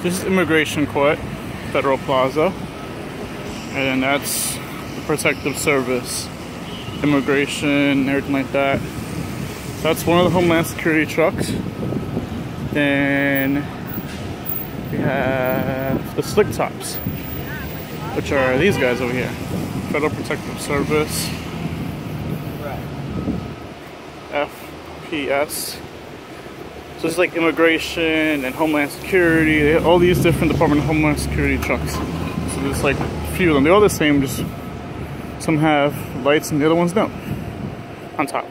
This is Immigration Court, Federal Plaza. And that's the Protective Service. Immigration, everything like that. That's one of the Homeland Security trucks. Then we have the slick tops, which are these guys over here. Federal Protective Service. FPS. So it's like immigration and homeland security, all these different Department of Homeland Security trucks. So there's like a few of them. They're all the same, just some have lights and the other ones don't. On top.